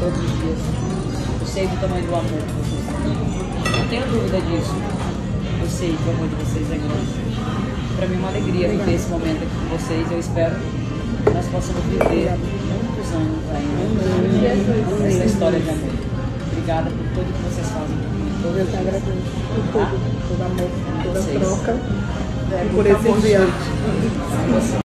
todos os dias. Eu sei do tamanho do amor que vocês têm. Não tenho dúvida disso. Eu sei que o amor de vocês é grande. Para mim é uma alegria viver esse momento aqui com vocês. Eu espero que nós possamos viver muitos anos ainda essa história de amor. Obrigada por tudo que vocês fazem por mim. Tá? Eu te agradeço por tudo, todo amor, toda Vocês. troca, É, e por esse ambiente.